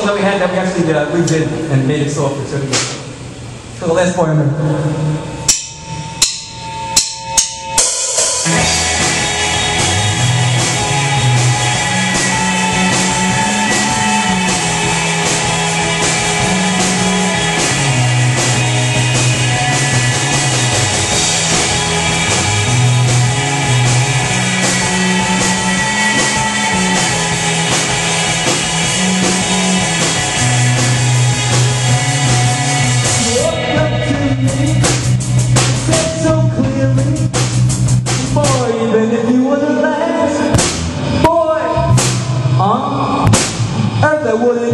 obstacle that we had that we actually did, uh, rigged and made it so for two years So the last point I would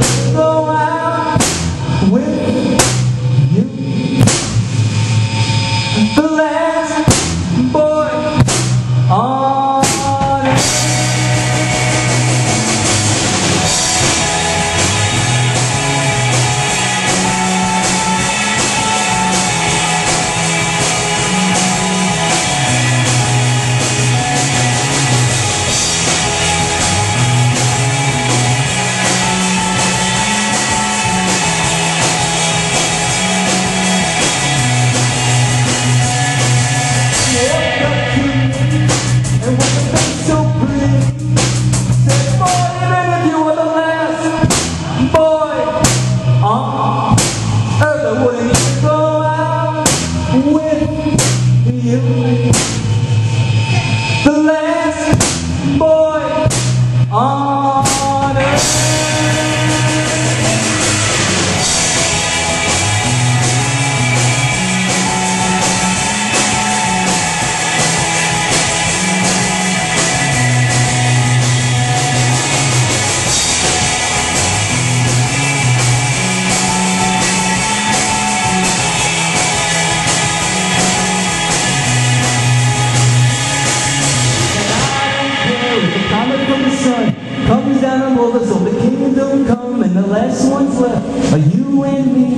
sun comes down on all us, So the kingdom come, and the last one's left are you and me.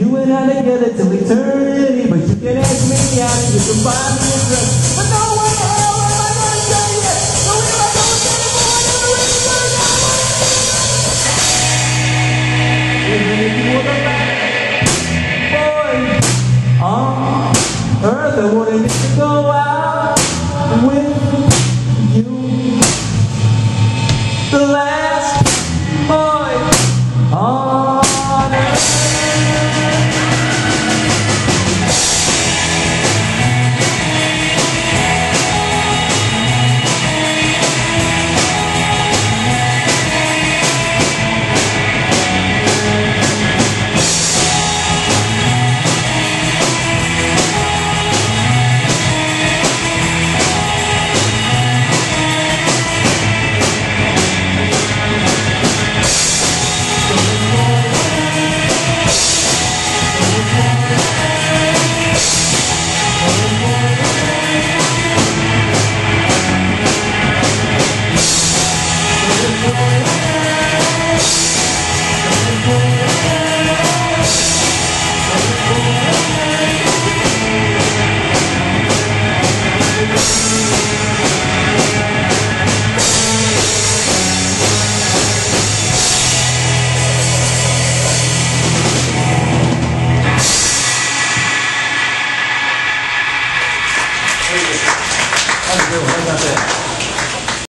You and I together till eternity, but you can ask me out, you can find me a dress. But no way the hell am I going to tell you going you? Boy, on earth I wouldn't be The last ません。